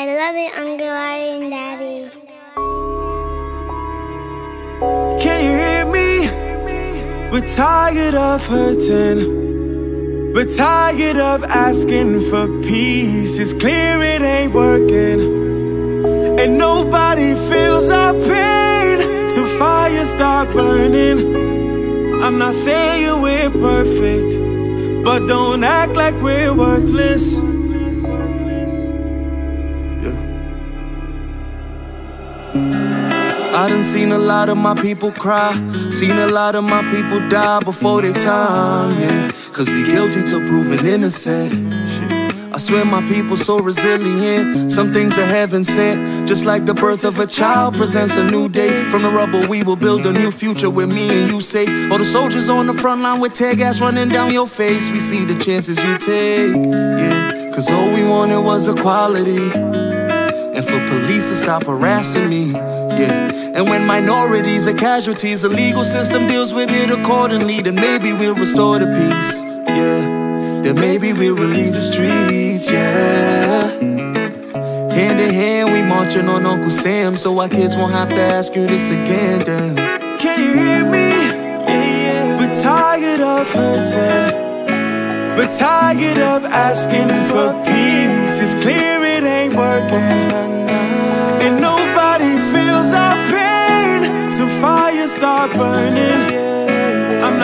I love it, Uncle Ari and Daddy. Can you hear me? We're tired of hurting. We're tired of asking for peace. It's clear it ain't working. And nobody feels our pain. So fire start burning. I'm not saying we're perfect, but don't act like we're worthless. I done seen a lot of my people cry. Seen a lot of my people die before their time, yeah. Cause we guilty to proven innocent. I swear my people so resilient. Some things are heaven sent. Just like the birth of a child presents a new day. From the rubble, we will build a new future with me and you safe. All the soldiers on the front line with tear gas running down your face. We see the chances you take, yeah. Cause all we wanted was equality. And for police to stop harassing me, yeah. And when minorities are casualties, the legal system deals with it accordingly. Then maybe we'll restore the peace, yeah. Then maybe we'll release the streets, yeah. Hand in hand, we marching on Uncle Sam, so our kids won't have to ask you this again, damn. Can you hear me? We're tired of hurting. We're tired of asking for peace. It's clear it ain't working.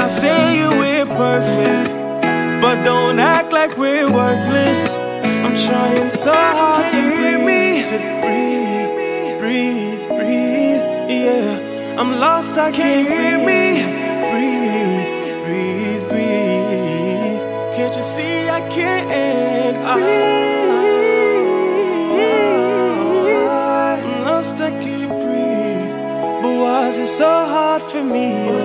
I'm not saying we're perfect, but don't act like we're worthless. I'm trying so hard to hear me. To breathe, breathe, breathe. Yeah, I'm lost. I can't hear me. Breathe, breathe, breathe. Can't you see I can't? I, I'm lost. I can't breathe. But why is it so hard for me?